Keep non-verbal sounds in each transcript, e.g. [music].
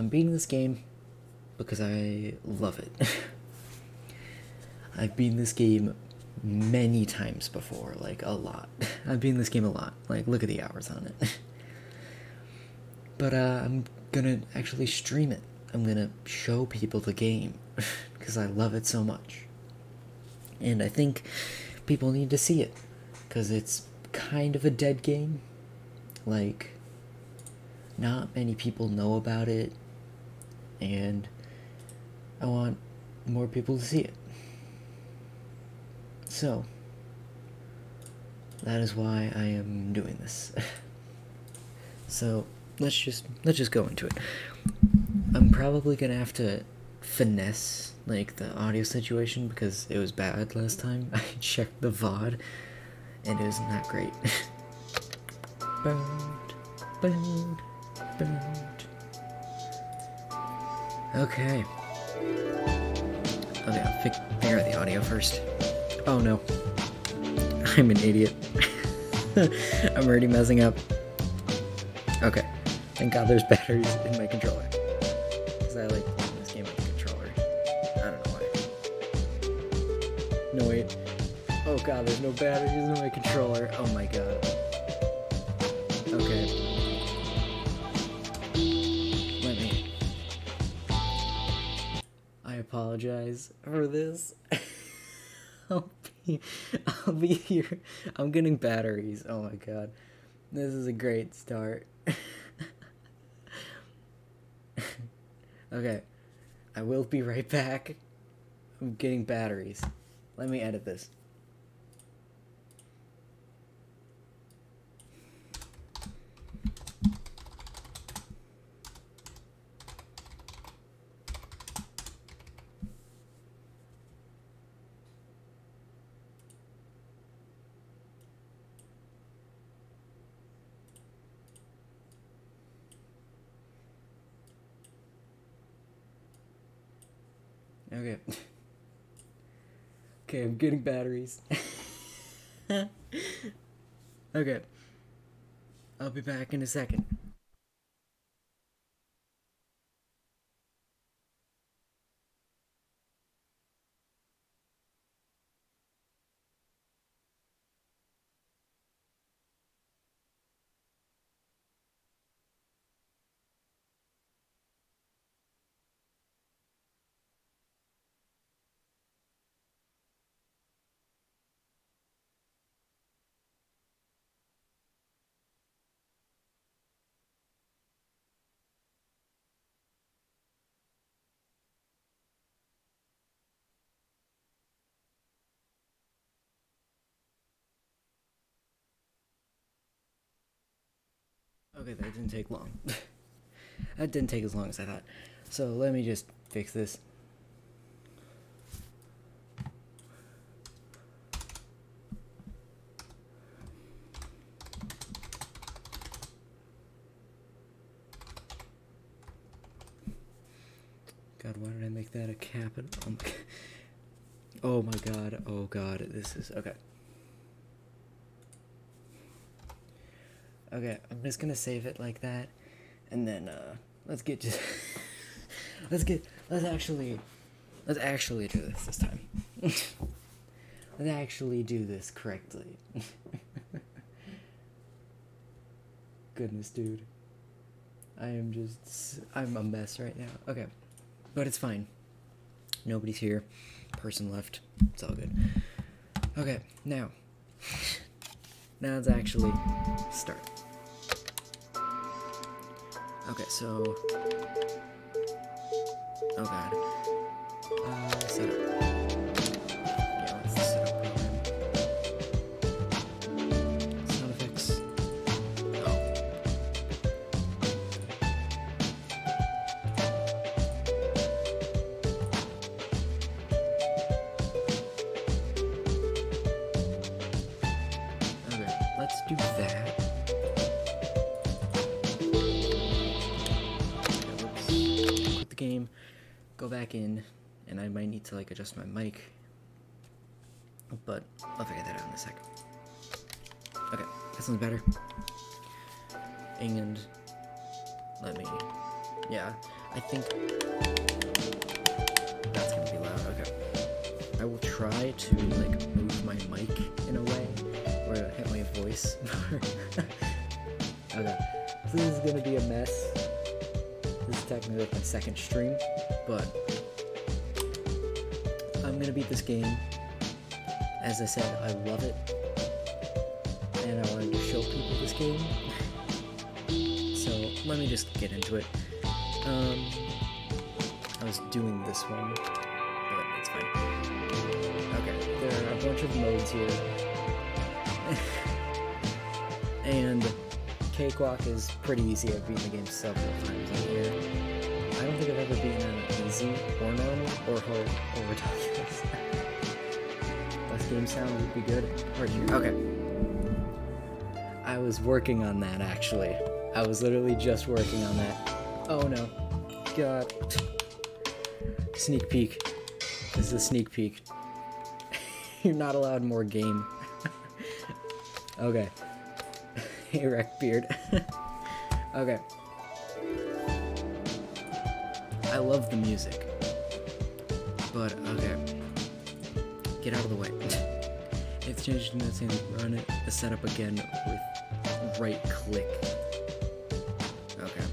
I'm beating this game because I love it. [laughs] I've beaten this game many times before, like a lot. [laughs] I've beaten this game a lot. Like, look at the hours on it. [laughs] but uh, I'm gonna actually stream it. I'm gonna show people the game because I love it so much. And I think people need to see it because it's kind of a dead game. Like, not many people know about it, and I want more people to see it. So, that is why I am doing this. [laughs] so, let's just let's just go into it. I'm probably going to have to finesse like the audio situation because it was bad last time. [laughs] I checked the VOD and it wasn't that great. [laughs] Burned, burned, burned. Okay. I'll fi figure out the audio first. Oh no. [laughs] I'm an idiot. [laughs] I'm already messing up. Okay. Thank god there's [laughs] batteries in my controller. Because I like this game with the controller. I don't know why. No, wait. Oh god, there's no batteries in my controller. Oh my god. Apologize for this. [laughs] I'll be, I'll be here. I'm getting batteries. Oh my god. This is a great start. [laughs] okay. I will be right back. I'm getting batteries. Let me edit this. Okay. [laughs] Okay, I'm getting batteries. [laughs] okay. I'll be back in a second. Okay, that didn't take long. [laughs] that didn't take as long as I thought. So let me just fix this. God, why did I make that a capital? Oh [laughs] my, oh my god, oh god, this is okay. Okay, I'm just gonna save it like that, and then uh, let's get just [laughs] let's get let's actually let's actually do this this time. [laughs] let's actually do this correctly. [laughs] Goodness, dude, I am just I'm a mess right now. Okay, but it's fine. Nobody's here. Person left. It's all good. Okay, now. Now let's actually start. Okay, so. Oh god. Back in, and I might need to like adjust my mic. But I'll figure that out in a sec. Okay, that sounds better. And let me Yeah, I think that's gonna be loud. Okay. I will try to like move my mic in a way it'll hit my voice. [laughs] okay. This is gonna be a mess. This is technically my second stream, but I'm gonna beat this game. As I said, I love it. And I wanted to show people this game. So let me just get into it. Um, I was doing this one, but it's fine. Okay, there are a bunch of modes here. [laughs] and Cakewalk is pretty easy. I've beaten the game several times. I don't think I've ever beaten an easy or normal or hard or ridiculous. This game sound would be good. Okay. I was working on that actually. I was literally just working on that. Oh no. God. Sneak peek. This is a sneak peek. [laughs] You're not allowed more game. [laughs] okay. [laughs] hey, Beard. okay. I love the music. But, okay. Get out of the way. [laughs] it's changed same run it, the setup again with right click. Okay.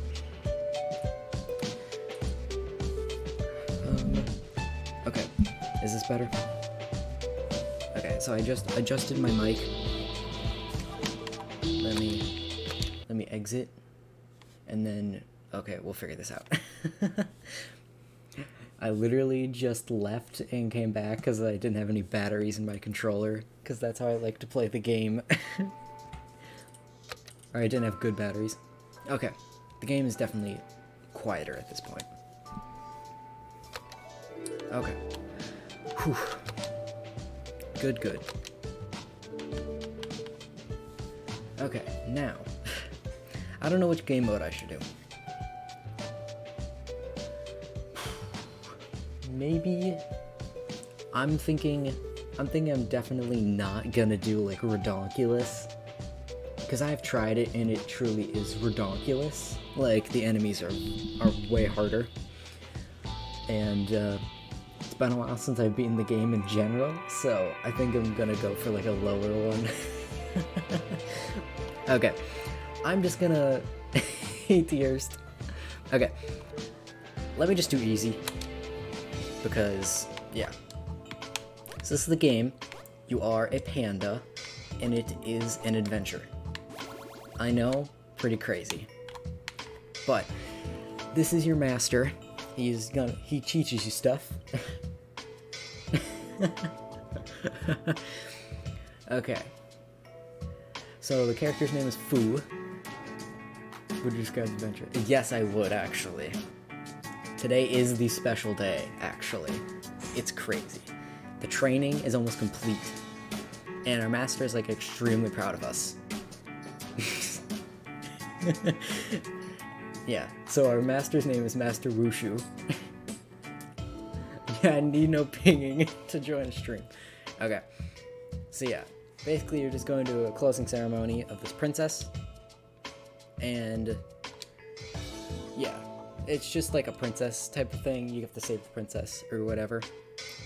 Um, okay. Is this better? Okay, so I just adjusted my mic. Let me let me exit and then okay, we'll figure this out. [laughs] I literally just left and came back because I didn't have any batteries in my controller because that's how I like to play the game. [laughs] or I didn't have good batteries. Okay, the game is definitely quieter at this point. Okay. Whew. Good, good. Okay, now. [laughs] I don't know which game mode I should do. Maybe I'm thinking I'm thinking I'm definitely not gonna do like redonkulous. Cause I've tried it and it truly is redonkulous. Like the enemies are are way harder. And uh it's been a while since I've beaten the game in general, so I think I'm gonna go for like a lower one. [laughs] okay. I'm just gonna [laughs] hate the. Okay. Let me just do easy. Because, yeah. So this is the game. You are a panda, and it is an adventure. I know, pretty crazy. But, this is your master. He's gonna, he teaches you stuff. [laughs] okay. So the character's name is Fu. Would you describe the adventure? Yes, I would actually. Today is the special day, actually. It's crazy. The training is almost complete. And our master is like extremely proud of us. [laughs] yeah, so our master's name is Master Wushu. [laughs] yeah, I need no pinging [laughs] to join a stream. Okay, so yeah, basically you're just going to a closing ceremony of this princess. And yeah, it's just like a princess type of thing. You have to save the princess or whatever.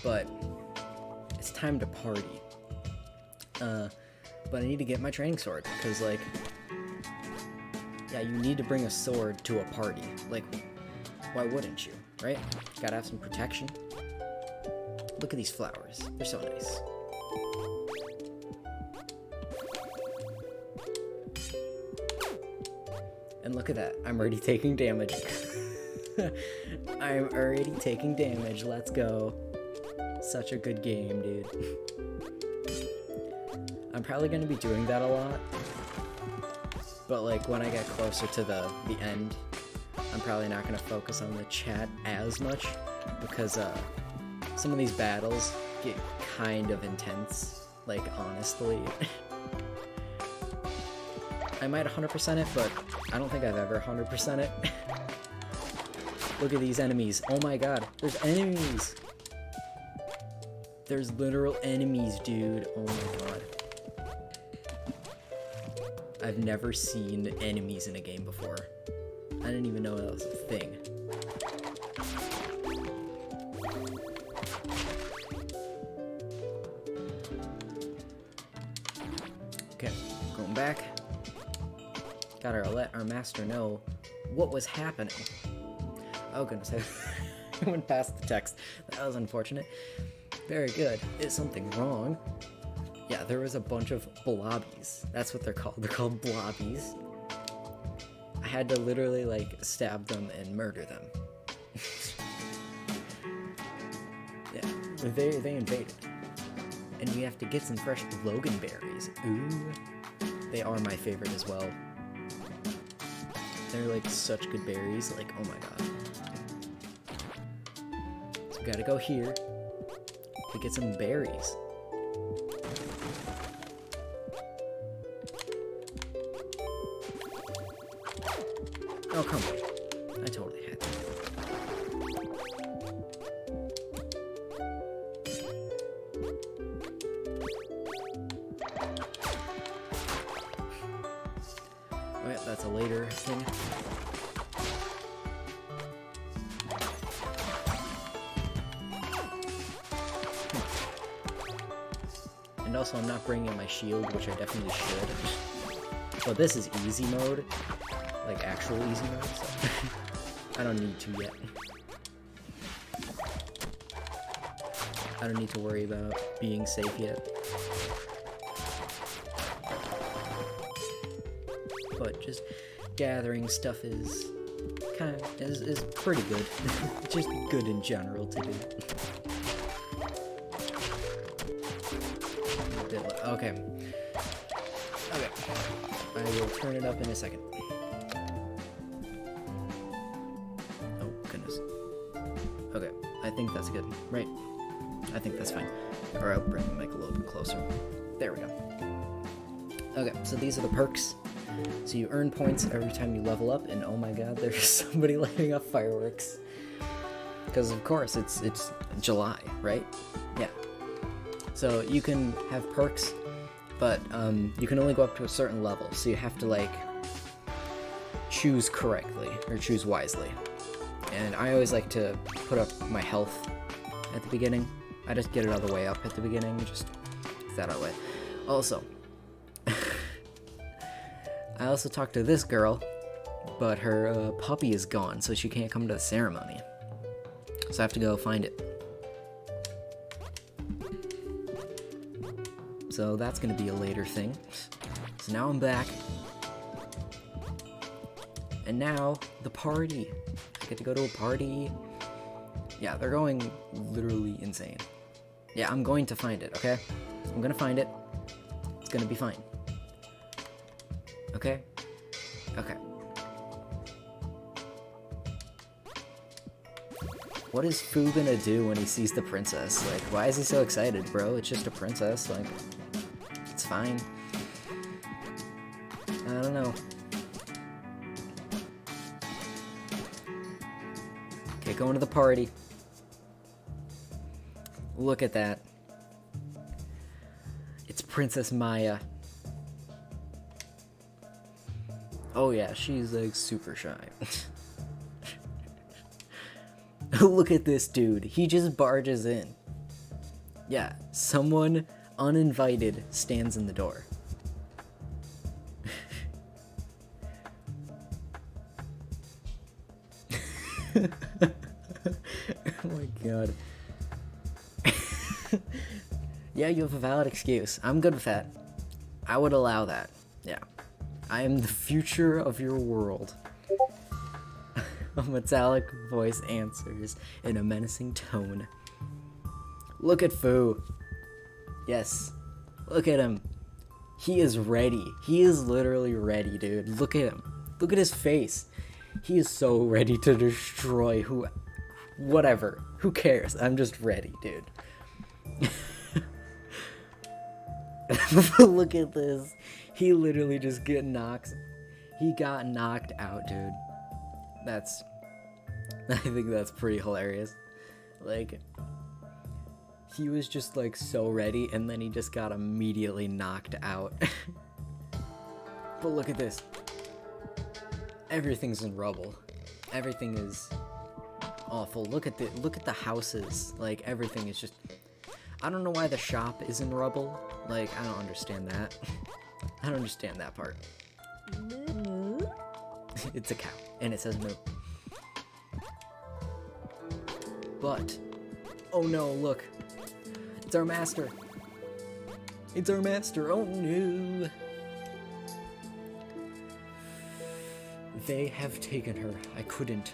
But it's time to party. Uh, but I need to get my training sword because, like, yeah, you need to bring a sword to a party. Like, why wouldn't you, right? Gotta have some protection. Look at these flowers. They're so nice. And look at that. I'm already taking damage. [laughs] [laughs] I'm already taking damage. Let's go. Such a good game, dude. [laughs] I'm probably going to be doing that a lot. But like when I get closer to the, the end, I'm probably not going to focus on the chat as much because uh, some of these battles get kind of intense, like honestly. [laughs] I might 100% it, but I don't think I've ever 100% it. Look at these enemies. Oh my god, there's enemies! There's literal enemies, dude. Oh my god. I've never seen enemies in a game before. I didn't even know that was a thing. Okay, going back. Gotta let our master know what was happening. Oh goodness, [laughs] I went past the text. That was unfortunate. Very good. Is something wrong? Yeah, there was a bunch of blobbies. That's what they're called. [laughs] They're called blobbies. I had to literally like stab them and murder them. [laughs] yeah, they they invaded, and we have to get some fresh Logan berries. Ooh, they are my favorite as well. They're like such good berries. Like oh my god. We gotta go here to get some berries. Oh, come on. I totally had that. Yeah, that's a later thing. Also, I'm not bringing my shield, which I definitely should. But this is easy mode, like actual easy mode, so [laughs] I don't need to yet. I don't need to worry about being safe yet. But just gathering stuff is kind of is, is pretty good. [laughs] just good in general to do. Turn it up in a second. Oh, goodness. Okay, I think that's good, right? I think that's fine. Or I'll bring the mic a little bit closer. There we go. Okay, so these are the perks. So you earn points every time you level up, and oh my god, [laughs] there's somebody lighting up fireworks. Because of course, it's it's July, right? Yeah. So you can have perks, but um, you can only go up to a certain level. So you have to like choose correctly or choose wisely. And I always like to put up my health at the beginning. I just get it all the way up at the beginning, just that out way. Also, [laughs] I also talked to this girl, but her uh, puppy is gone, so she can't come to the ceremony. So I have to go find it. So that's gonna be a later thing. So now I'm back. And now, the party. I get to go to a party. Yeah, they're going literally insane. Yeah, I'm going to find it, okay? I'm gonna find it. It's gonna be fine. Okay? Okay. What is Fu gonna do when he sees the princess? Like, why is he so excited, bro? It's just a princess. Like, it's fine. I don't know. Okay, going to the party. Look at that. It's Princess Maya. Oh yeah, she's like super shy. [laughs] Look at this dude. He just barges in. Yeah, someone uninvited stands in the door. [laughs] oh my god. [laughs] yeah, you have a valid excuse. I'm good with that. I would allow that. Yeah. I am the future of your world. [laughs] a metallic voice answers in a menacing tone. Look at Fu. Yes. Look at him. He is ready. He is literally ready, dude. Look at him. Look at his face. He is so ready to destroy who whatever. Who cares? I'm just ready, dude. [laughs] Look at this. He literally just get knocked. He got knocked out, dude. That's. [laughs] I think that's pretty hilarious. Like, he was just like so ready, and then he just got immediately knocked out. [laughs] but look at this. Everything's in rubble. everything is awful. Look at the look at the houses. Like everything is just I don't know why the shop is in rubble. Like I don't understand that. [laughs] I don't understand that part. [laughs] it's a cow and it says moo. But oh no, look. It's our master. It's our master. Oh no. They have taken her. I couldn't.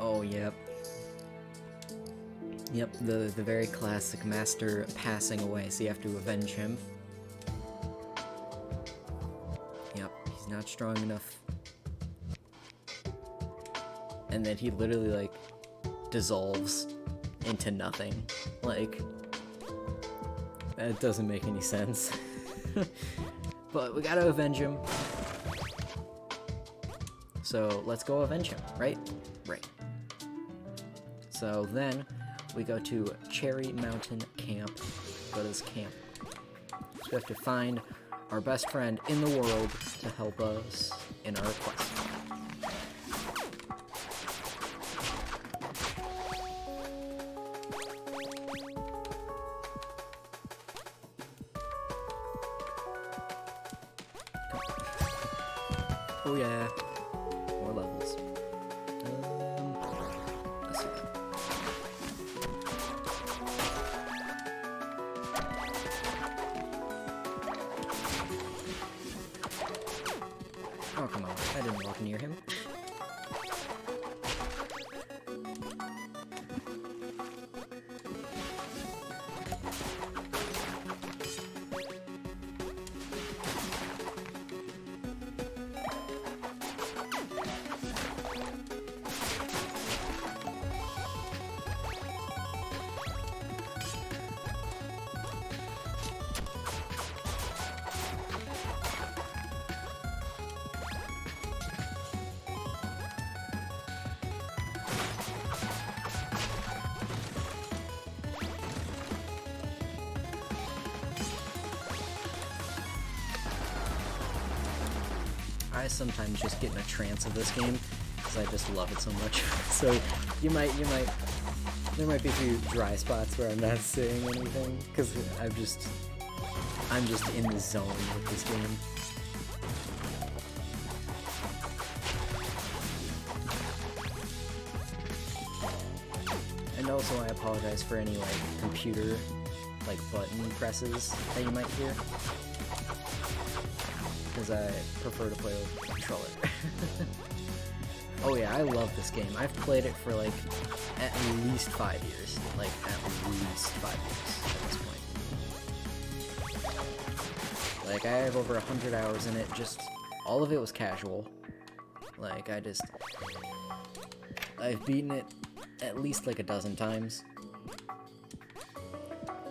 Oh, yep. Yep, the, the very classic master passing away, so you have to avenge him. Yep, he's not strong enough. And then he literally, like, dissolves into nothing. Like, that doesn't make any sense. [laughs] but we gotta avenge him. So let's go avenge him, right? Right. So then we go to Cherry Mountain Camp. Go to this camp. So we have to find our best friend in the world to help us in our quest. Trance of this game because I just love it so much. [laughs] so you might, you might, there might be a few dry spots where I'm not saying anything because I'm just, I'm just in the zone with this game. And also I apologize for any like computer like button presses that you might hear because I prefer to play with a controller. [laughs] oh yeah, I love this game. I've played it for like at least five years. Like at least five years at this point. Like I have over a hundred hours in it. Just all of it was casual. Like I just I've beaten it at least like a dozen times.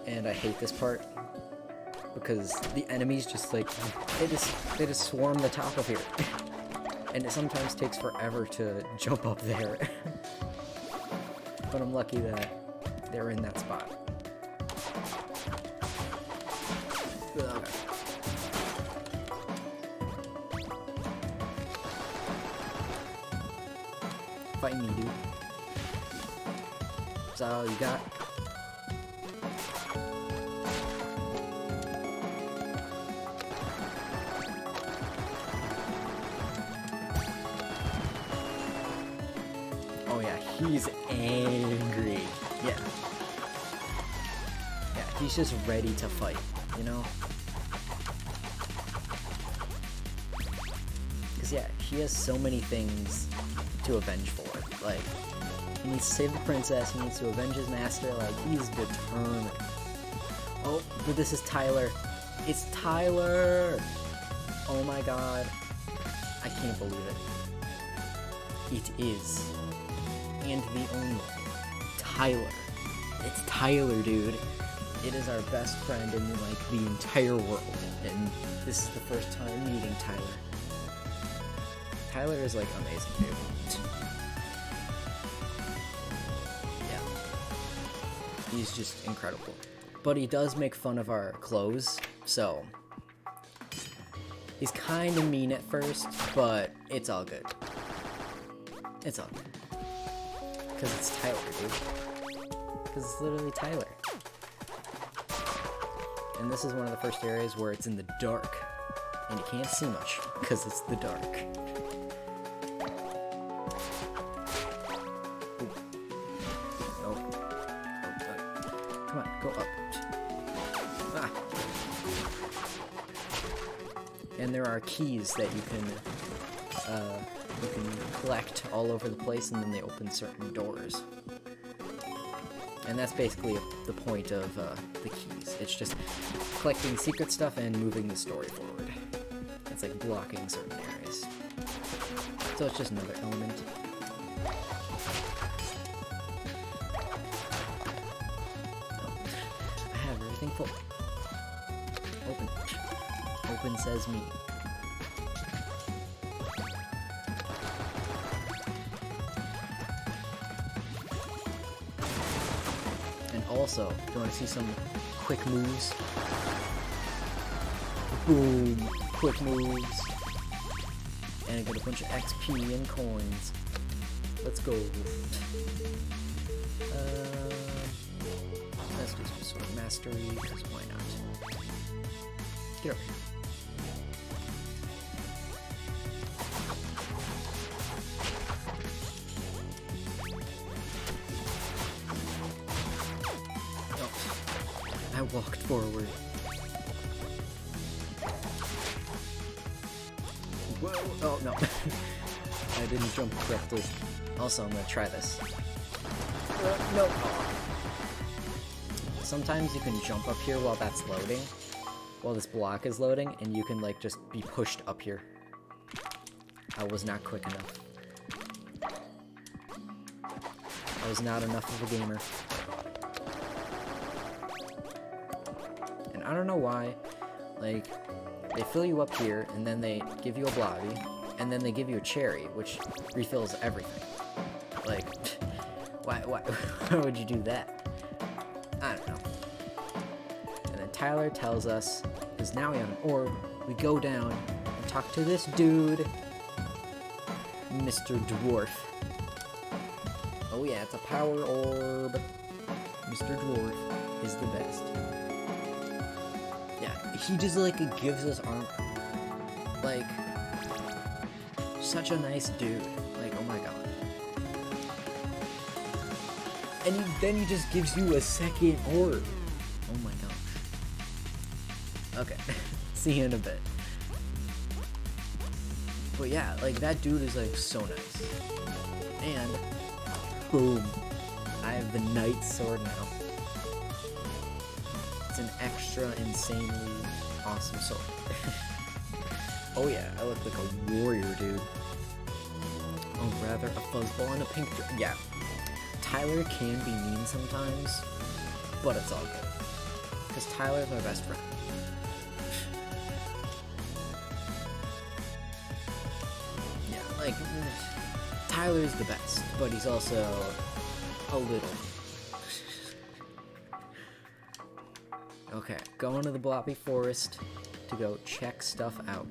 And I hate this part because the enemies just like they just they just swarm the top of here [laughs] and it sometimes takes forever to [laughs] jump up there [laughs] but I'm lucky that they're in that spot. Fight me, dude. Is that all you got? He's just ready to fight, you know? Because yeah, he has so many things to avenge for. Like, he needs to save the princess, he needs to avenge his master, like, he's determined. Oh, but this is Tyler. It's Tyler! Oh my god. I can't believe it. It is. And the only. Tyler. It's Tyler, dude. It is our best friend in, like, the entire world. And this is the first time meeting Tyler. Tyler is, like, amazing, dude. Yeah. He's just incredible. But he does make fun of our clothes, so he's kind of mean at first, but it's all good. It's all good. Because it's Tyler, dude. Because it's literally Tyler. And this is one of the first areas where it's in the dark. And you can't see much, because it's the dark. Ooh. Nope. Come on, go up. Ah. And there are keys that you can uh, you can collect all over the place, and then they open certain doors. And that's basically the point of uh, the keys. It's just collecting secret stuff and moving the story forward. It's like blocking certain areas. So it's just another element. Oh, I have everything full. Open. Open says me. And also, if you want to see some quick moves? Boom! Quick moves. And I get a bunch of XP and coins. Let's go. Uh, let's do some sort of mastery, because why not? Get over here. Also, I'm gonna try this. Uh, no. Sometimes you can jump up here while that's loading, while this block is loading, and you can like just be pushed up here. I was not quick enough. I was not enough of a gamer. And I don't know why, like, they fill you up here, and then they give you a blobby, and then they give you a cherry, which refills everything. Why, why, [laughs] why would you do that? I don't know. And then Tyler tells us, because now we have an orb, we go down and talk to this dude, Mr. Dwarf. Oh yeah, it's a power orb. Mr. Dwarf is the best. Yeah, he just like gives us armor. Like, such a nice dude. And he, then he just gives you a second orb. Oh my gosh. Okay, [laughs] see you in a bit. But yeah, like that dude is like so nice. And boom, I have the knight sword now. It's an extra insanely awesome sword. [laughs] oh yeah, I look like a warrior, dude. Oh, rather a fuzzball and a pink. Yeah, Tyler can be mean sometimes, but it's all good. Because Tyler's my best friend. Yeah, like, Tyler's the best, but he's also a little. okay, going to the Blobby Forest to go check stuff out.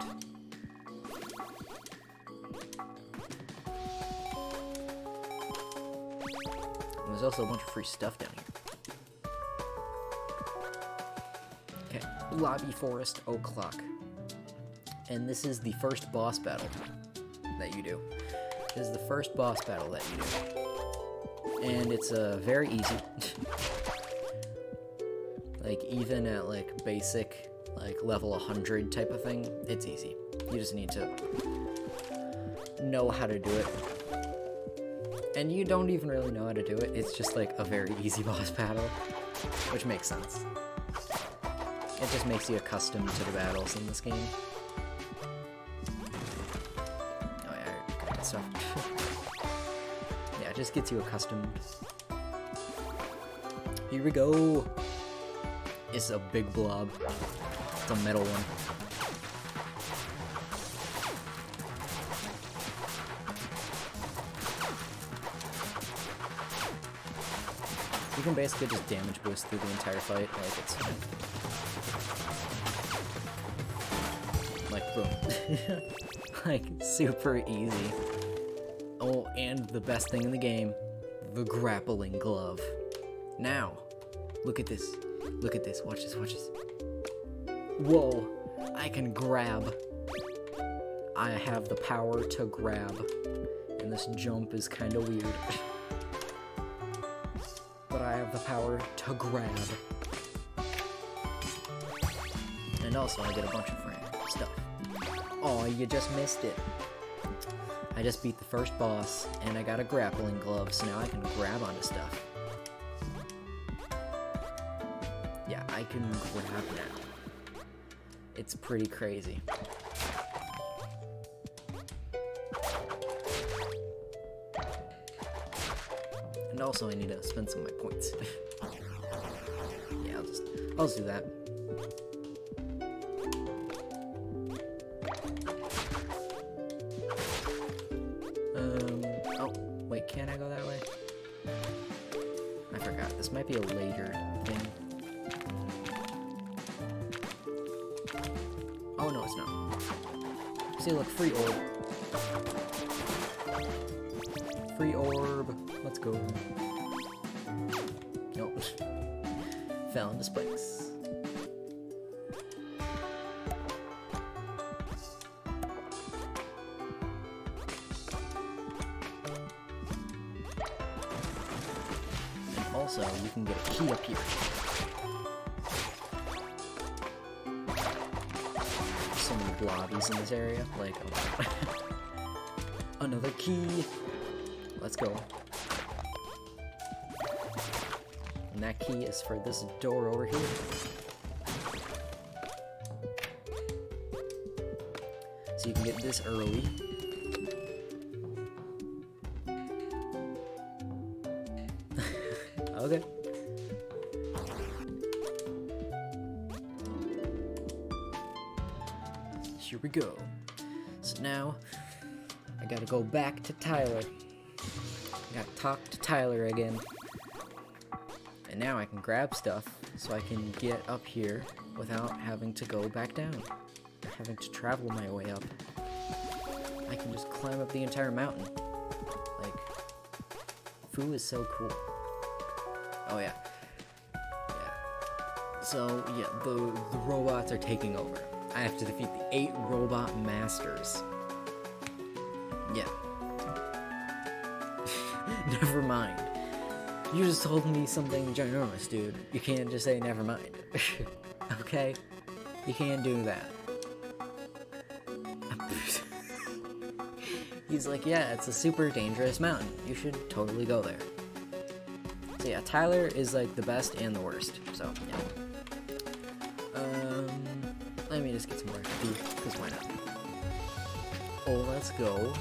There's also a bunch of free stuff down here. Okay, Blobby Forest O'Clock. And this is the first boss battle that you do. This is the first boss battle that you do. And it's uh, very easy. [laughs] like, even at, like, basic, like, level 100 type of thing, it's easy. You just need to know how to do it. And you don't even really know how to do it, it's just, like, a very [laughs] easy boss battle. Which makes sense. It just makes you accustomed to the battles in this game. Oh yeah, that stuff. [laughs] yeah, it just gets you accustomed. Here we go! It's a big blob. It's a metal one. You can basically just damage boost through the entire fight, like it's like boom. [laughs] like super easy. Oh and the best thing in the game, the grappling glove. Now, look at this. Look at this. Watch this, watch this. Whoa, I can grab. I have the power to grab. And this jump is kind of weird. [laughs] I have the power to grab. And also, I get a bunch of friend stuff. Oh, you just missed it. I just beat the first boss, and I got a grappling glove, so now I can grab onto stuff. Yeah, I can grab now. It's pretty crazy. Also I need to spend some of my points. [laughs] yeah, I'll just I'll just do that. Go. And that key is for this door over here. So you can get this early. [laughs] okay. Here we go. So now, I gotta go back to Tyler. I gotta talk to Tyler again. And now I can grab stuff so I can get up here without having to go back down. Having to travel my way up. I can just climb up the entire mountain. Like, Fu is so cool. Oh yeah. Yeah. So, yeah, the, the robots are taking over. I have to defeat the eight robot masters. Never mind. You just told me something ginormous, dude. You can't just say never mind. [laughs] okay? You can't do that. [laughs] He's like, yeah, it's a super dangerous mountain. You should totally go there. So yeah, Tyler is like the best and the worst. So, yeah. Um, let me just get some more beef, because why not? Oh, let's go.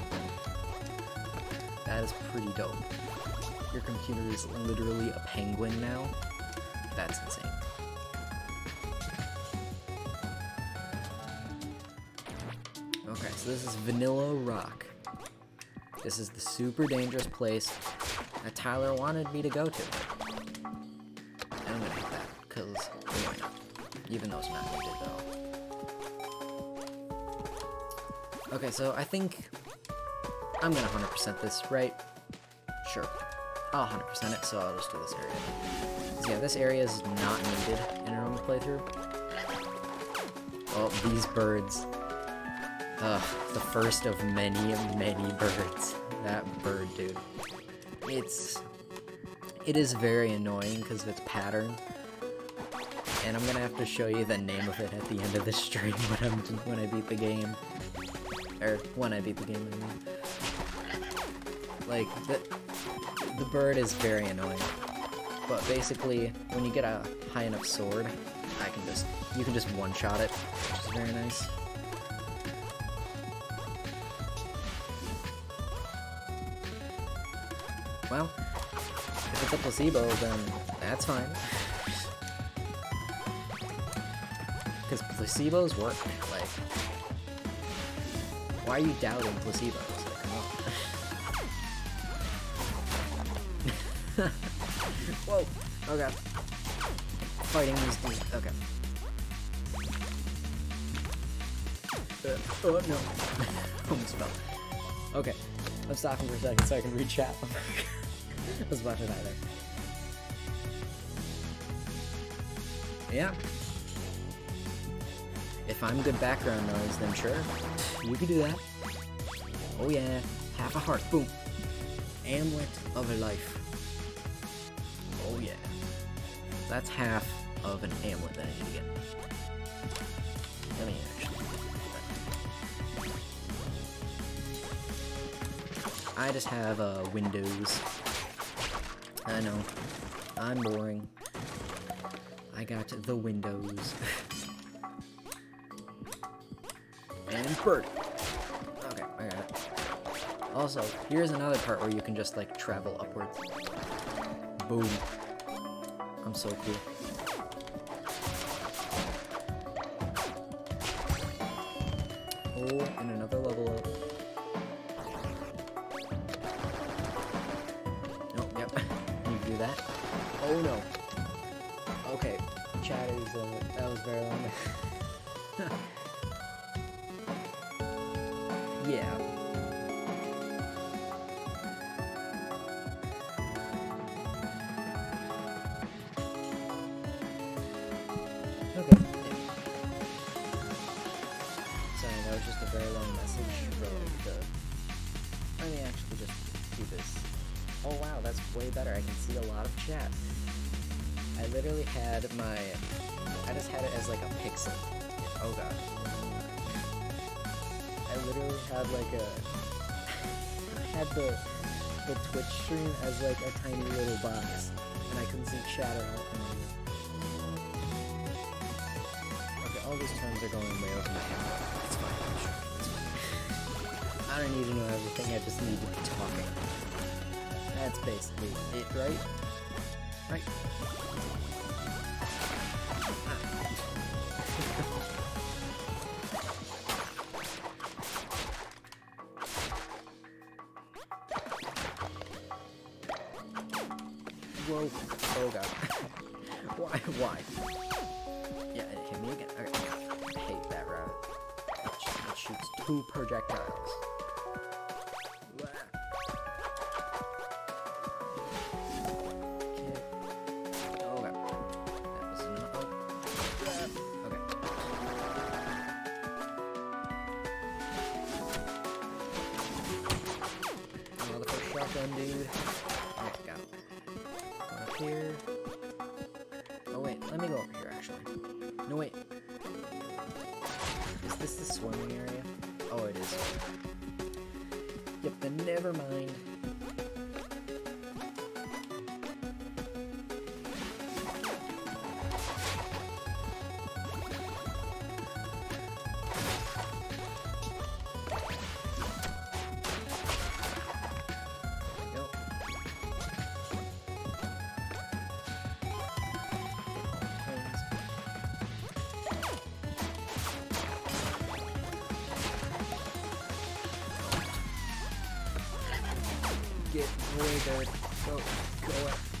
That is pretty dope. Your computer is literally a penguin now. That's insane. Okay, so this is Vanilla Rock. This is the super dangerous place that Tyler wanted me to go to. And I'm gonna hit that, because why not? Even though it's not needed, though. Okay, so I think I'm gonna 100% this, right? I'll 100% it, so I'll just do this area. Yeah, this area is not needed in a normal playthrough. Oh, these birds. Ugh, the first of many, many birds. That bird, dude. It's... It is very annoying because of its pattern. And I'm gonna have to show you the name of it at the end of the stream [laughs] when, I'm, when I beat the game. Or, when I beat the game, I mean. Like, the, the bird is very annoying. But basically, when you get a high enough sword, I can just, you can just one-shot it, which is very nice. Well, if it's a placebo, then that's fine. Because placebos work, like, why are you doubting placebos? Okay. Fighting these things. Okay. Uh, oh no. [laughs] Almost fell. Okay. I'm stopping for a second so I can read chat. I was to die there. Yeah. If I'm good background noise, then sure. You can do that. Oh yeah. Half a heart. Boom. Amulet of a life. That's half of an amulet that I need to get. Let me actually. I just have uh, Windows. I know. I'm boring. I got the Windows. [laughs] and bird. Okay, I got it. Also, here's another part where you can just like travel upwards. Boom. I'm so cool. Better. I can see a lot of chat. I literally had my. I just had it as like a pixel. Oh god. I literally had like a. I had the the Twitch stream as like a tiny little box, and I couldn't see chat at all. Okay, all these terms are going way over my head. It's fine. I'm sure. It's fine. I don't need to know everything. I just need to be talking. That's basically it, right? Right. Get way there. Go, go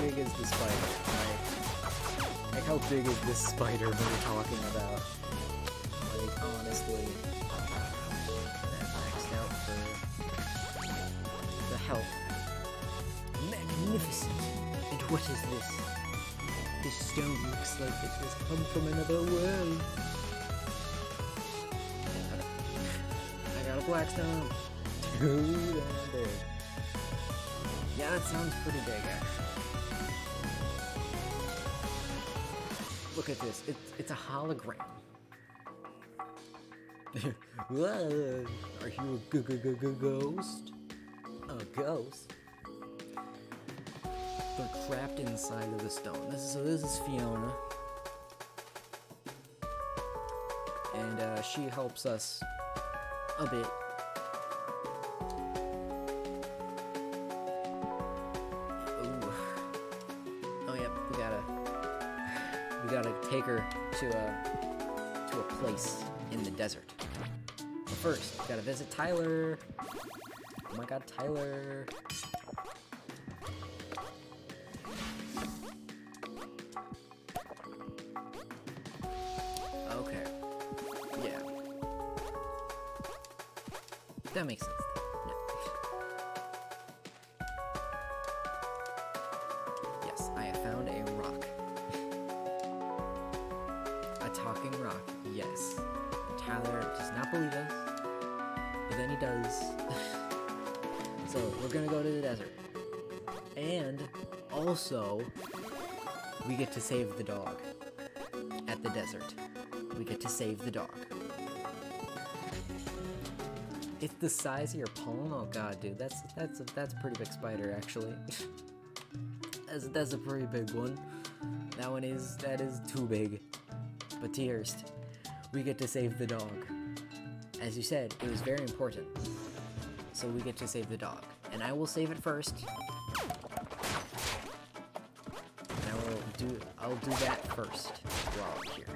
big is the spider? Like, like how big is this spider we're talking about? Like, honestly. Maxed out for the health. Magnificent! And what is this? This stone looks like it has come from another world. I got a black stone. [laughs] Dude. Yeah, that sounds pretty big, actually. Look at this. It's it's a hologram. [laughs] Are you a g g g g ghost? A ghost? They're trapped inside of the stone. This is so. This is Fiona, and uh, she helps us a bit. First, gotta visit Tyler. Oh my god, Tyler. Okay. Yeah. That makes sense. Get to save the dog at the desert. We get to save the dog. It's the size of your palm. Oh god, dude, that's that's a, that's a pretty big spider actually. [laughs] that's that's a pretty big one. That one is that is too big. But Tierst, we get to save the dog. As you said, it was very important. So we get to save the dog, and I will save it first. I'll do that first while I'm here.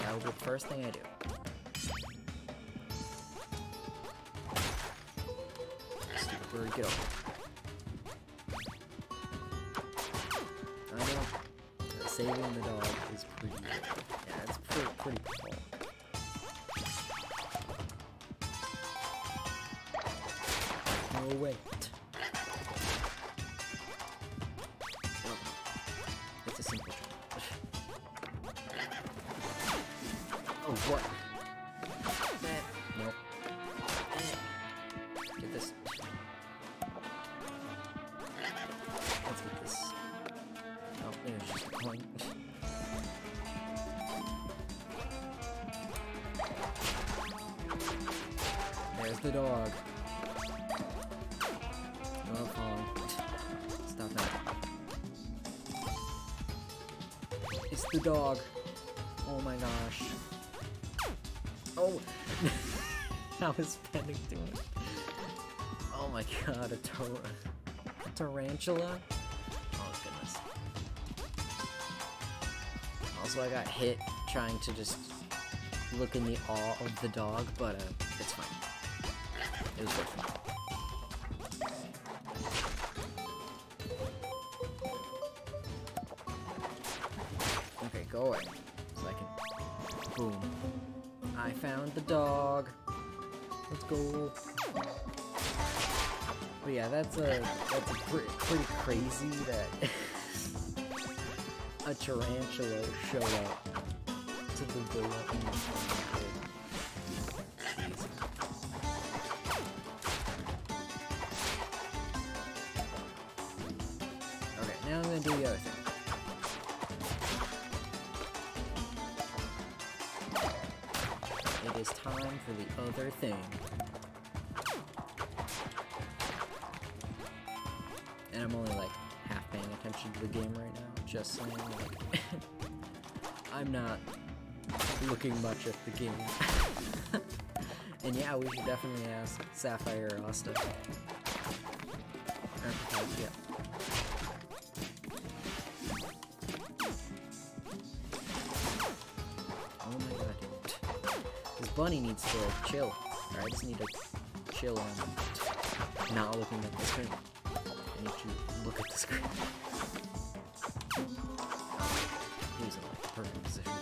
That will be the first thing I do. Stupid bird, get over. I know. Saving the dog is pretty. Yeah, it's pretty pretty cool. No way. The dog. Stop that. It's the dog. Oh my gosh. Oh! [laughs] I was panicking. Oh my god, a, tar a tarantula? Oh goodness. Also, I got hit trying to just look in the awe of the dog, but uh. It was. Okay, go away. So I can... Boom. I found the dog. Let's go. But yeah, that's a that's a pre pretty crazy that [laughs] a tarantula showed up to the villa for the other thing. And I'm only like half paying attention to the game right now. Just saying, like, [laughs] I'm not looking much at the game. [laughs] and yeah, we should definitely ask Sapphire or Asta. Or, yeah. This bunny needs to chill. I just need to chill on not looking at the screen. I need to look at the screen. He's in like perfect position.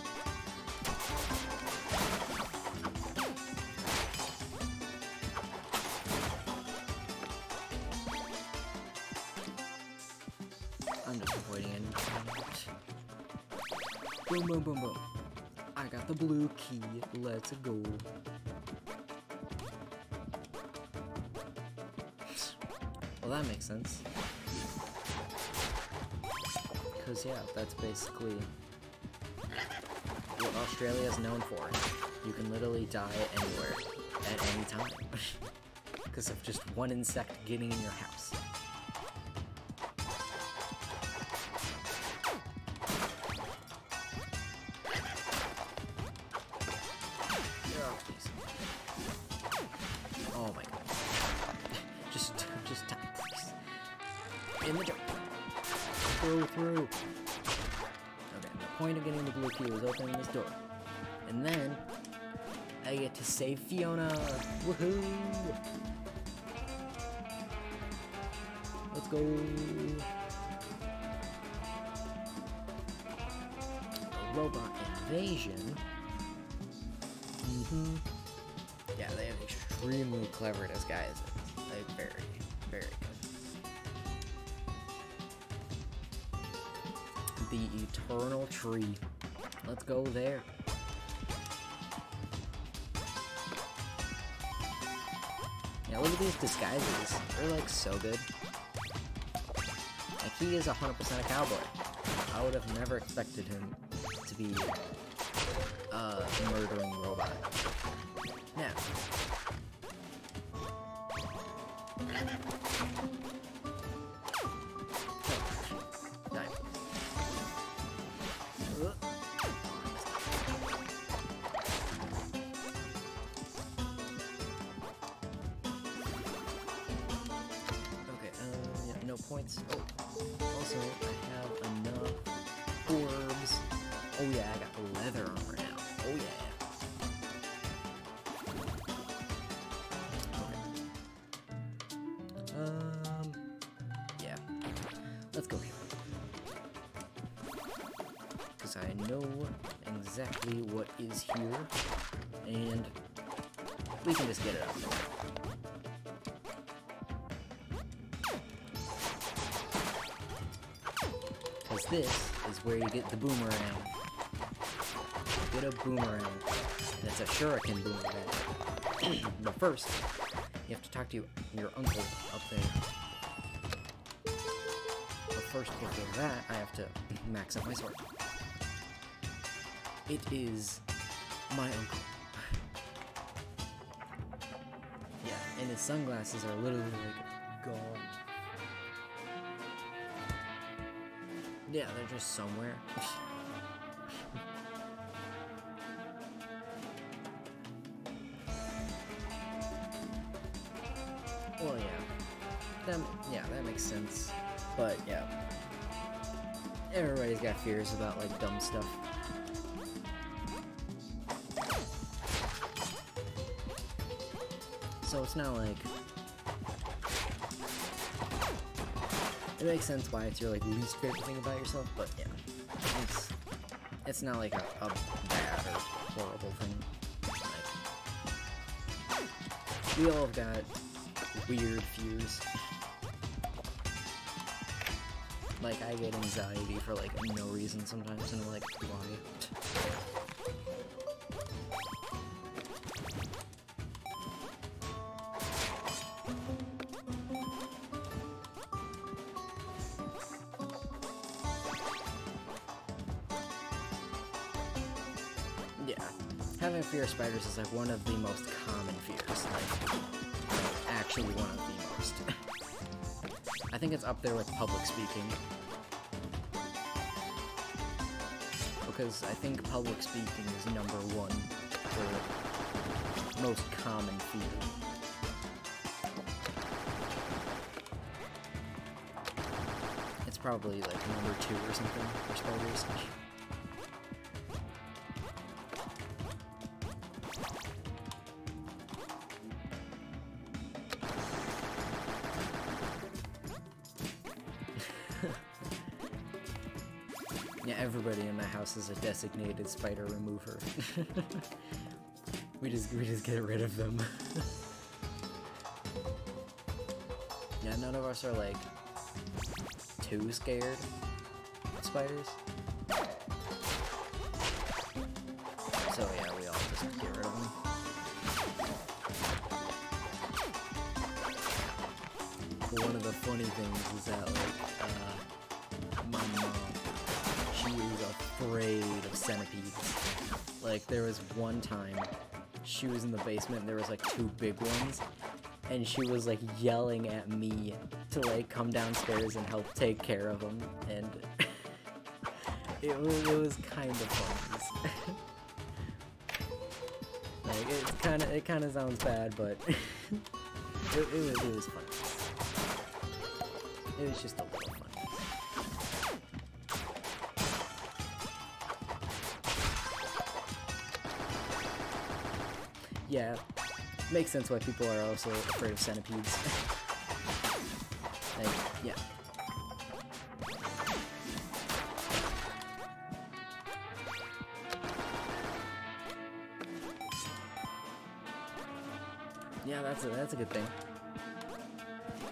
I'm just avoiding any Boom, boom, boom, boom. The blue key. Let's go. Well, that makes sense. Because, yeah, that's basically what Australia is known for. You can literally die anywhere, at any time. [laughs] Because of just one insect getting in your house. Mm-hmm. Yeah, they have extremely clever disguises. They very, very good. The Eternal Tree. Let's go there. Yeah, look at these disguises. They're like so good. Like he is 100% a cowboy. I would have never expected him to be a murdering robot. Die. Okay, uh, yeah, no points. Oh, also, I have enough orbs. Oh yeah, I got leather exactly what is here, and we can just get it out of the way. Because this is where you get the boomerang. Get a boomerang. It's a shuriken boomerang. [clears throat] but first, you have to talk to your, your uncle up there. But first, before that, I have to max out my sword. It is my uncle. yeah, and his sunglasses are literally like gone. Yeah, they're just somewhere. well, yeah. That, yeah, that makes sense. But, yeah. Everybody's got fears about, like, dumb stuff. It's not like... It makes sense why it's your like least favorite thing about yourself, but yeah, it's it's not like a, a bad or horrible thing. Like, we all have got weird fears. Like I get anxiety for like no reason sometimes, and I'm like, why? Having a fear of spiders is like one of the most common fears. Like, actually one of the most. I think it's up there with public speaking. Because I think public speaking is number one for most common fear. It's probably like number two or something for spiders. A designated spider remover. [laughs] we just we just get rid of them. [laughs] yeah, none of us are like too scared of spiders. One time she was in the basement and there was like two big ones and she was like yelling at me to like come downstairs and help take care of them and [laughs] it was, it was kind of fun. [laughs] like it's kind of it kind of sounds bad but [laughs] it, it was it was fun. It was just a makes sense why people are also afraid of centipedes. like, yeah. Yeah, that's a, that's a good thing.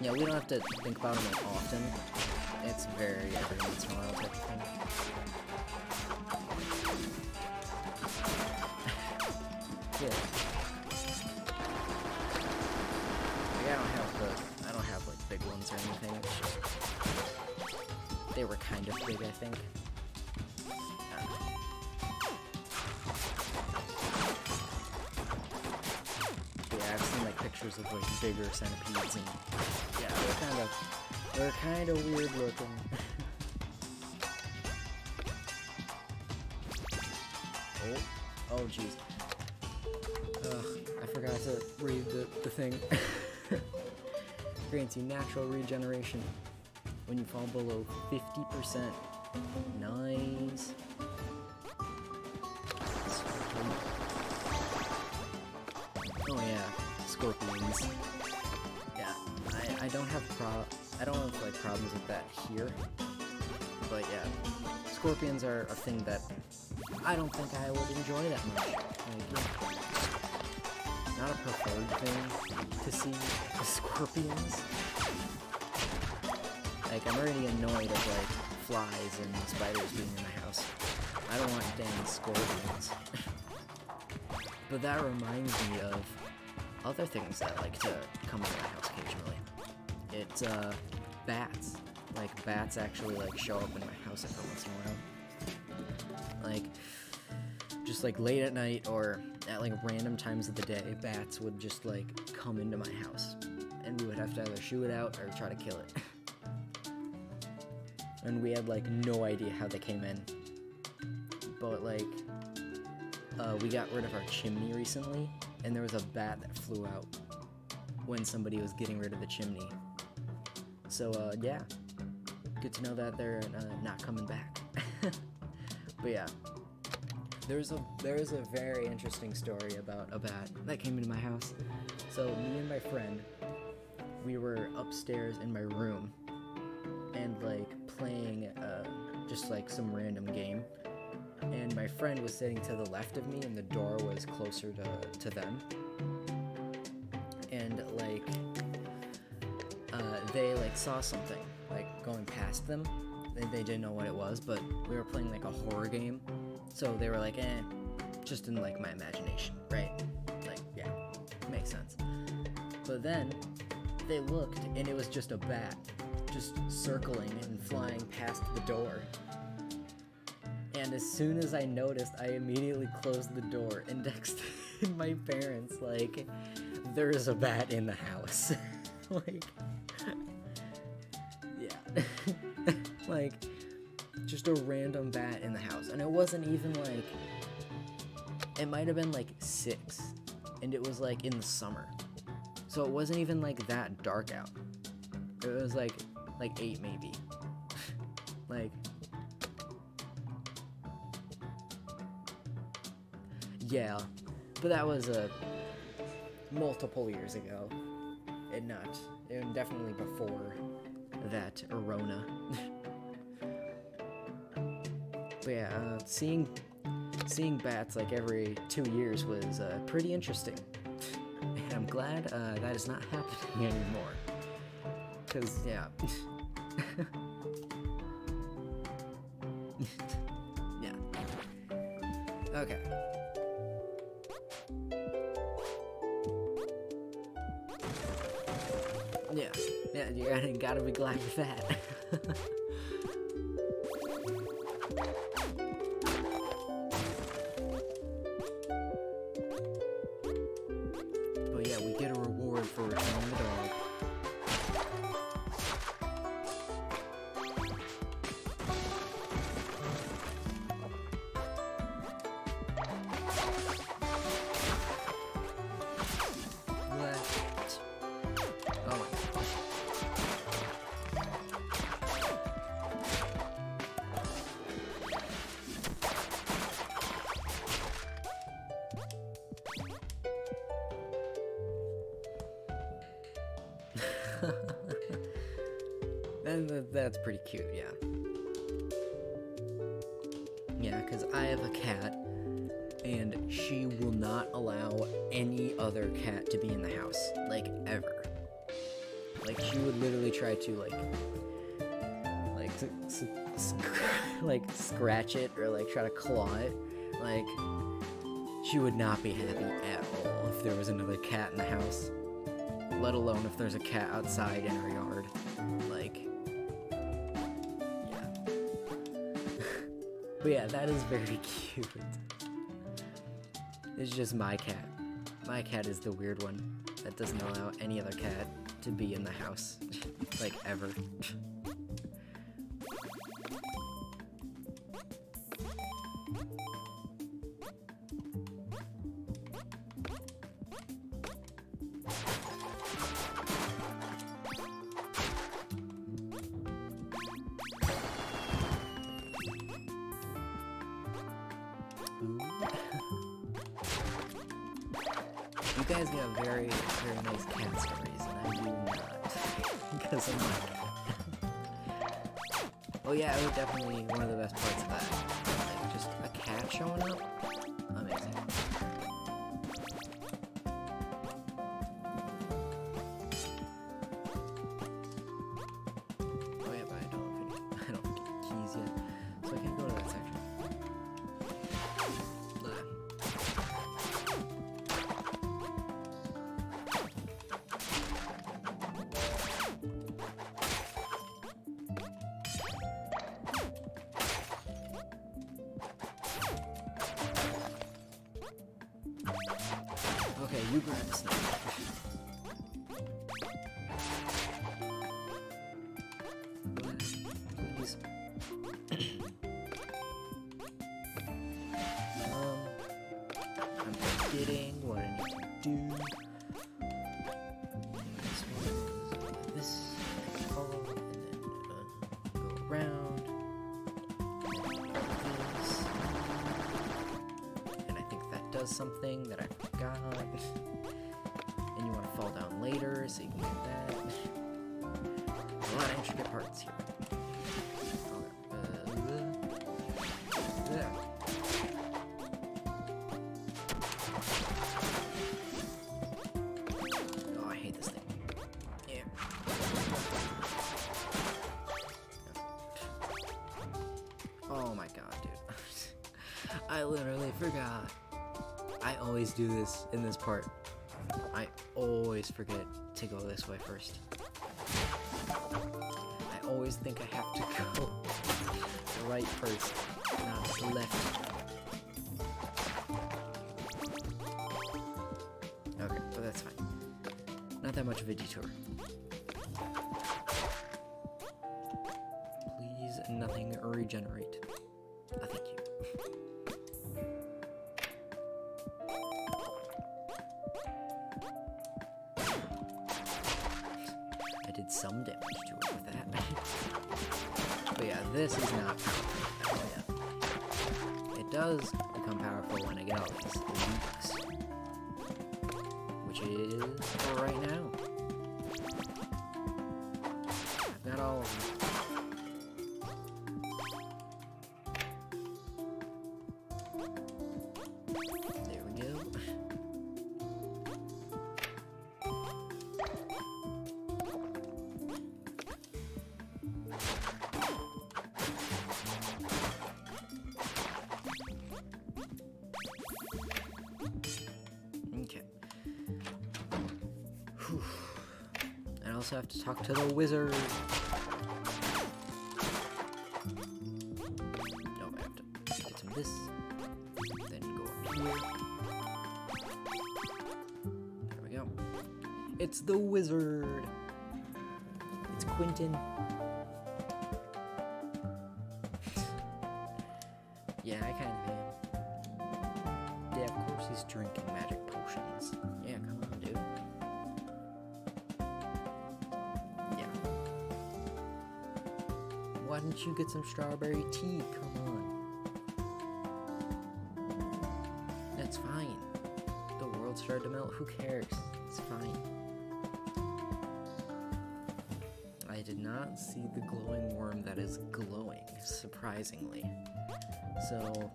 Yeah, we don't have to think about them often. It's very every once in a while type of thing. [laughs] yeah. They were kind of big, I think. Yeah, I've seen like pictures of like bigger centipedes and yeah, they're kind of they're kind of weird looking. [laughs] oh, oh jeez. Ugh, I forgot to read the, the thing. [laughs] Grants you natural regeneration when you fall below 50%. Nice. Oh yeah, scorpions. Yeah, I, I don't have pro I don't have like problems with that here. But yeah, scorpions are a thing that I don't think I would enjoy that much. Like, not a preferred thing to see the scorpions. Like I'm already annoyed of like flies and spiders being in my house. I don't want dang scorpions. [laughs] But that reminds me of other things that like to come into my house occasionally. It's uh bats. Like bats actually like show up in my house every once in a while. Like just like late at night or at like random times of the day, bats would just like come into my house. And we would have to either shoo it out or try to kill it. [laughs] and we had like no idea how they came in. But like uh, we got rid of our chimney recently, and there was a bat that flew out when somebody was getting rid of the chimney. So, uh, yeah. Good to know that they're uh, not coming back. [laughs] but yeah. There's a there's a very interesting story about a bat that came into my house. So me and my friend, we were upstairs in my room and like uh, just like some random game. And my friend was sitting to the left of me and the door was closer to, to them. And like uh, they like saw something like going past them. They, they didn't know what it was but we were playing like a horror game. So they were like eh just in like my imagination right? Like yeah makes sense. But then they looked and it was just a bat just circling and flying past the door and as soon as I noticed, I immediately closed the door and [laughs] texted my parents, like, there is a bat in the house. [laughs] like, yeah. [laughs] like, just a random bat in the house. And it wasn't even like, it might have been like six. And it was like in the summer. So it wasn't even like that dark out. It was like, like eight maybe. like, Yeah, but that was uh, multiple years ago, and not, and definitely before that Arona. [laughs] But yeah, uh, seeing seeing bats like every two years was uh, pretty interesting. [laughs] And I'm glad uh, that is not happening [laughs] anymore. Because, yeah. [laughs] yeah. Okay. Yeah, yeah, you gotta, gotta be glad with that. [laughs] And th- that's pretty cute, yeah. Yeah, because I have a cat, and she will not allow any other cat to be in the house, like, ever. Like, she would literally try to, like, like, [laughs] like, scratch it or, like, try to claw it. Like, she would not be happy at all if there was another cat in the house let alone if there's a cat outside in her yard. Like, but yeah, that is very [laughs] cute. It's just my cat. My cat is the weird one that doesn't allow any other cat to be in the house, [laughs] like, ever. [laughs] does something that I forgot. and you want to fall down later so you can get that. A lot of intricate parts here. Oh, I hate this thing. Yeah. Oh my god, dude. [laughs] I literally forgot. I always do this in this part. I always forget to go this way first. I always think I have to go [laughs] right first, not left. Okay, but that's fine. Not that much of a detour. This is not oh, all yet. It does also have to talk to the wizard. No, I have to get some of this. Then go up here. There we go. It's the wizard. It's Quentin. You get some strawberry tea? Come on. That's fine. The world started to melt. Who cares? It's fine. I did not see the glowing worm that is glowing, surprisingly. So,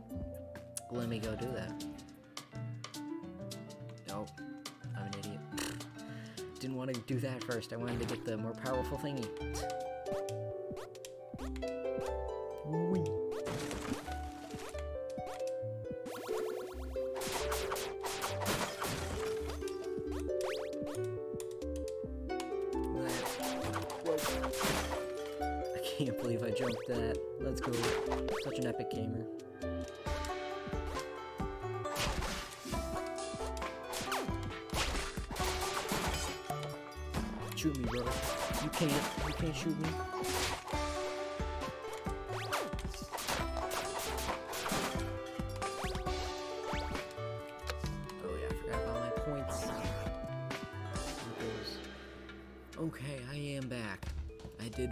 let me go do that. Nope. I'm an idiot. Didn't want to do that first. I wanted to get the more powerful thingy.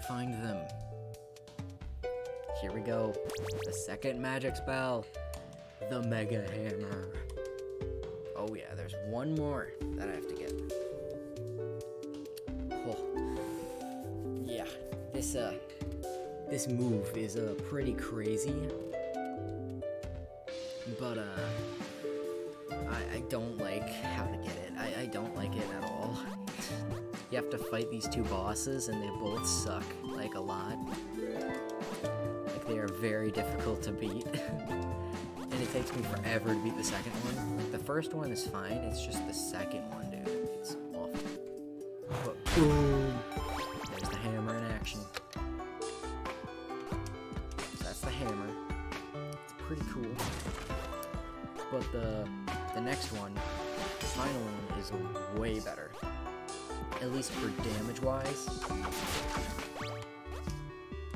Find them. Here we go. The second magic spell. The Mega Hammer. Oh yeah, there's one more that I have to get. Oh. Yeah, this uh this move is uh pretty crazy. But uh I, I don't like how to get it. I, I don't like it at all. You have to fight these two bosses and they both suck like a lot. Like they are very difficult to beat. [laughs] and it takes me forever to beat the second one. Like the first one is fine, it's just the second one, dude. It's awful. But boom! There's the hammer in action. So that's the hammer. It's pretty cool. But the the next one, the final one, is way better. At least for damage wise.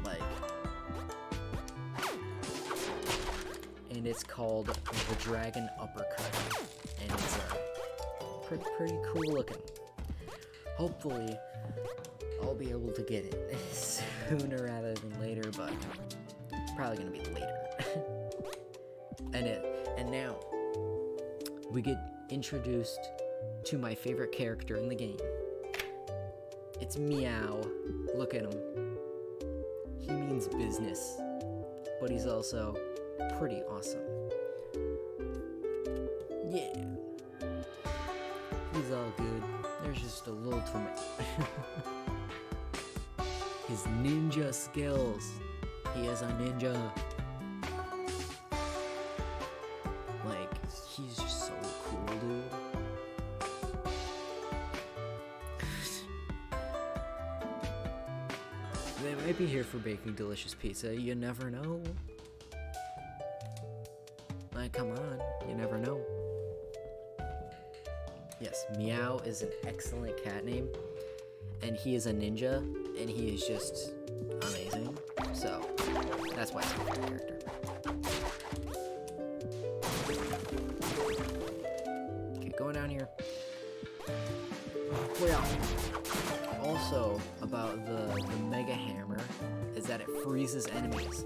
Like and it's called the Dragon Uppercut. And it's uh, pretty, pretty cool looking. Hopefully, I'll be able to get it [laughs] sooner rather than later, but probably gonna be later. [laughs] and it, and now we get introduced to my favorite character in the game. It's Meow. Look at him. He means business, but he's also pretty awesome. Yeah. He's all good. There's just a little too much. [laughs] His ninja skills. He is a ninja. For baking delicious pizza. You never know. Like, come on. You never know. Yes, Meow is an excellent cat name. And he is a ninja. And he is just amazing. So, that's why he's my enemies.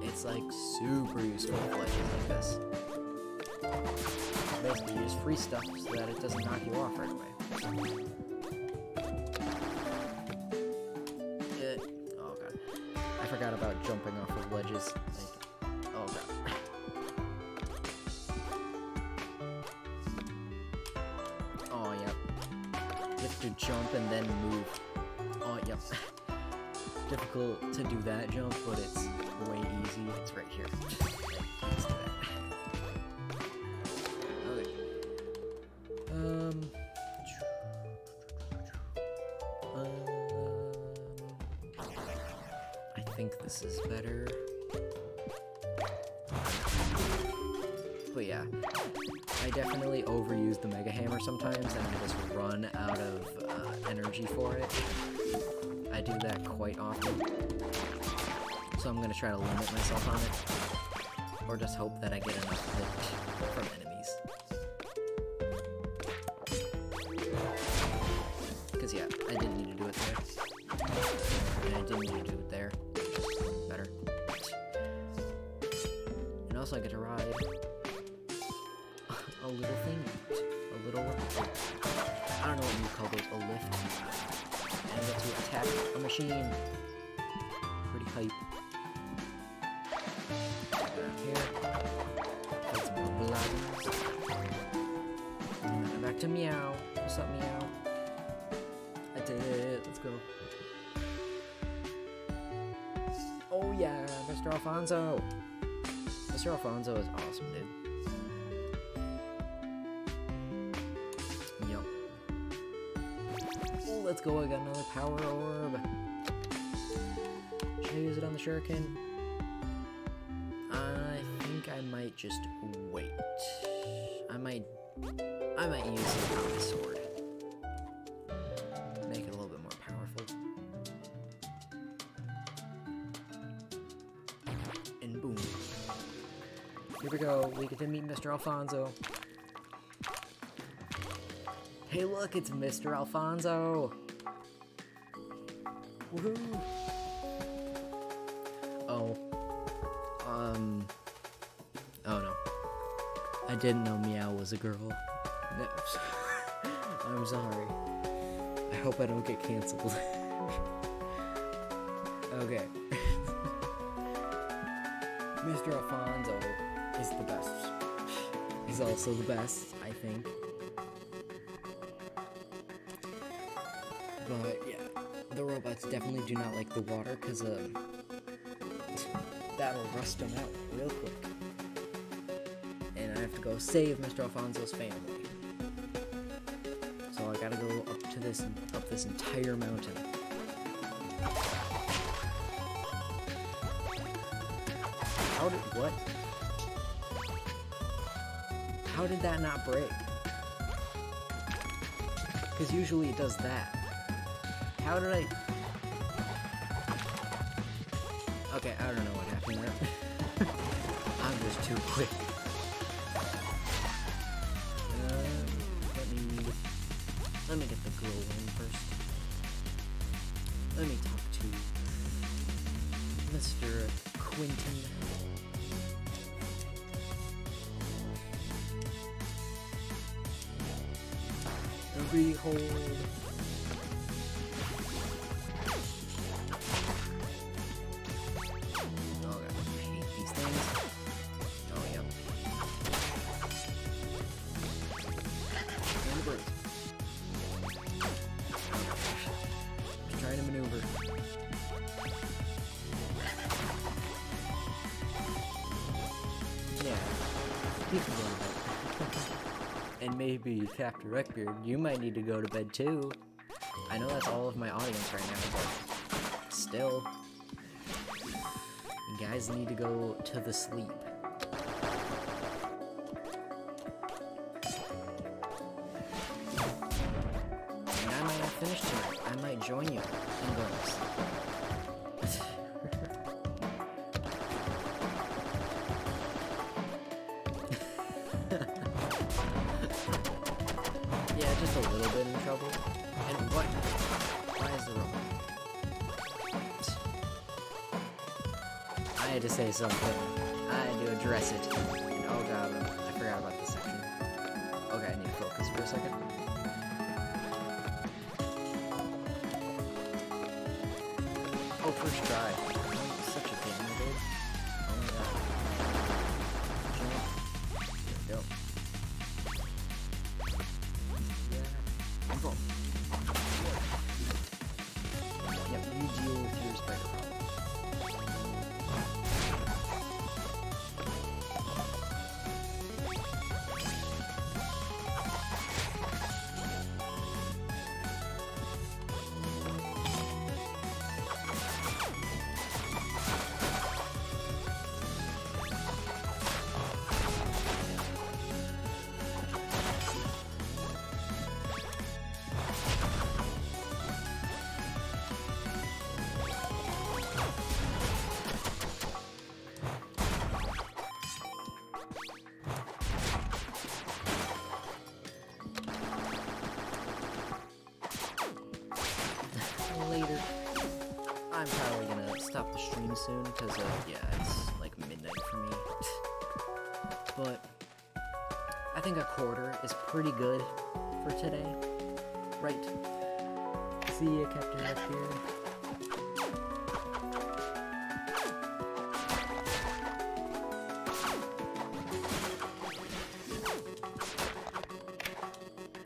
It's like super useful for like this. Basically, you just freeze stuff so that it doesn't knock you off right away. Uh, oh god. I forgot about jumping off of ledges. Oh god. [laughs] Oh, yep. You have to jump and then move. Oh, yep. [laughs] difficult to do that jump, but it's way easy. It's right here. okay. Um. Um. I think this is better. But yeah, I definitely overuse the Mega Hammer sometimes, and I just run out of uh, energy for it. I do that quite often. So I'm to try to limit myself on it. Or just hope that I get enough from enemies. Let's go. I got another power orb. Should I use it on the shuriken? I think I might just wait. I might I might use it on the sword. Make it a little bit more powerful. And boom. Here we go. We get to meet Mr. Alfonso. Hey, look, it's Mr. Alfonso. Woohoo! Oh. Um. Oh no. I didn't know Meow was a girl. No. I'm sorry. [laughs] I hope I don't get canceled. [laughs] okay. [laughs] Mr. Alfonso is the best. He's also the best, I think. Definitely do not like the water because uh, [laughs] that'll rust them out real quick. And I have to go save Mr. Alfonso's family. So I gotta go up to this up this entire mountain. How did what? How did that not break? Because usually it does that. How did I... Okay, I don't know what happened there. [laughs] I'm just too quick. Uh, let me... Let me get the girl in first. Let me talk to Mr. Quentin. Behold. Captain Reckbeard, you might need to go to bed too. I know that's all of my audience right now, but still. You guys need to go to the sleep. And I might not finish tonight. I might join you just a little bit in trouble. And what? Why is the robot? I had to say something. I had to address it. And oh god, I forgot about this section. Okay, I need to focus for a second. Oh, first try. Soon because, uh, yeah, it's like midnight for me. [laughs] but I think a quarter is pretty good for today. Right. See ya, Captain Redbeard.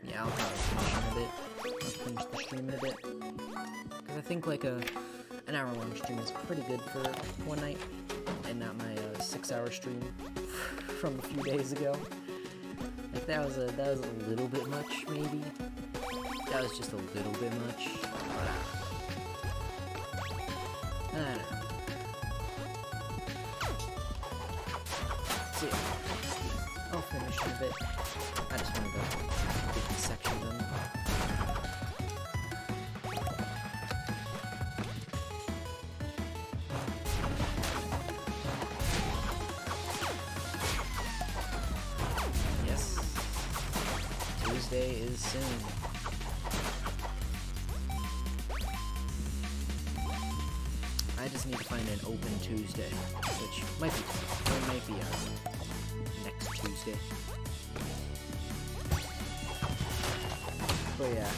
Yeah, I'll probably finish in a bit. I'll finish the stream in a bit. Because I think like a an hour long stream is pretty good for one night. And not my uh, six hour stream [laughs] from a few days ago. Like that was a that was a little bit much maybe. That was just a little bit much. I don't know. See, I'll finish in a bit. I just wanted to get this section done. I just need to find an open Tuesday, which might be, or might be uh, next Tuesday. But yeah,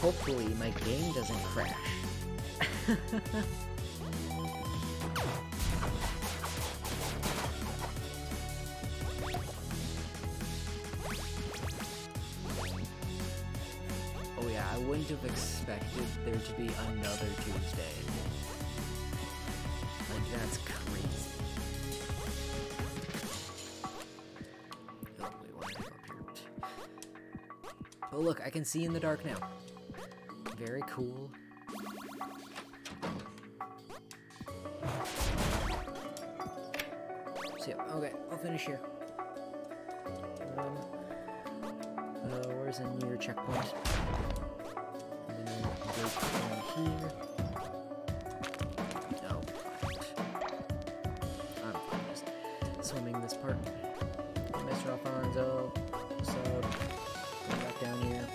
hopefully my game doesn't crash. [laughs] there to be another Tuesday. Like, that's crazy. Oh? Oh look, I can see in the dark now. Very cool. So yeah, okay, I'll finish here. Um, uh, where's a near checkpoint? No. I'm just swimming this part. Mr. Alfonso, back down here.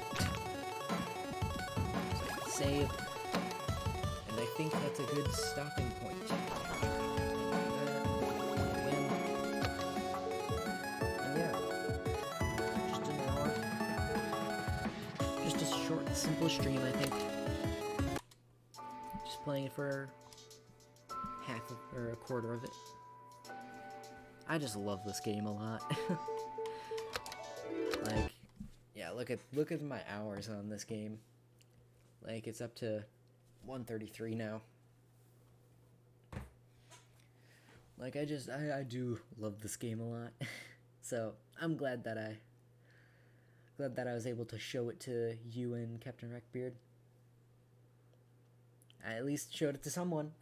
Save. And I think that's a good stopping point. Simple stream, I think. Just playing it for half of, or a quarter of it. I just love this game a lot. [laughs] like, yeah, look at look at my hours on this game. Like it's up to 133 now. Like I just I, I do love this game a lot. [laughs] so I'm glad that I glad that I was able to show it to you and Captain Wreckbeard. I at least showed it to someone. [laughs]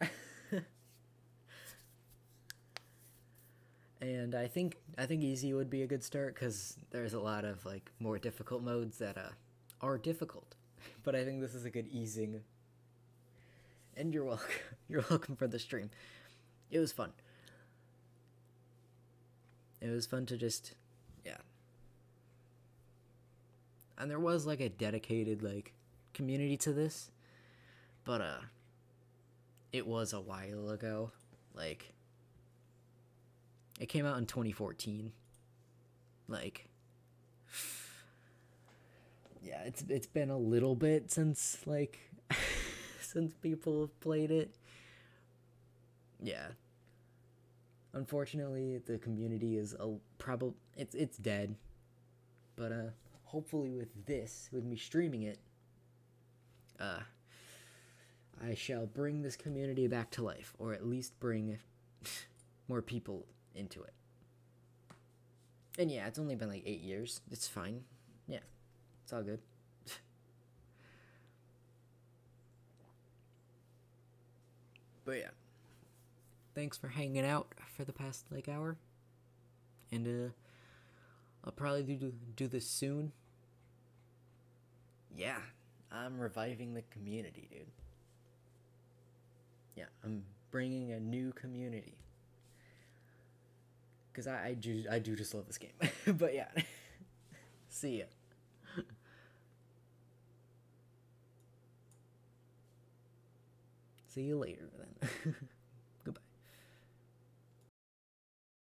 and I think I think easy would be a good start because there's a lot of like more difficult modes that uh, are difficult, [laughs] but I think this is a good easing. And you're welcome. [laughs] You're welcome for the stream. It was fun. It was fun to just, yeah. And there was like a dedicated like community to this, but uh, it was a while ago. Like, it came out in 2014. Like, yeah, it's it's been a little bit since like [laughs] since people have played it. Yeah. Unfortunately, the community is a probably it's it's dead. But uh hopefully with this, with me streaming it, uh I shall bring this community back to life or at least bring [laughs] more people into it. And yeah, it's only been like 8 years. It's fine. Yeah. It's all good. [laughs] but yeah thanks for hanging out for the past like hour and uh i'll probably do do this soon yeah. I'm reviving the community dude. Yeah i'm bringing a new community. Because I, I do i do just love this game. [laughs] But yeah. [laughs] See ya. [laughs] See you later then.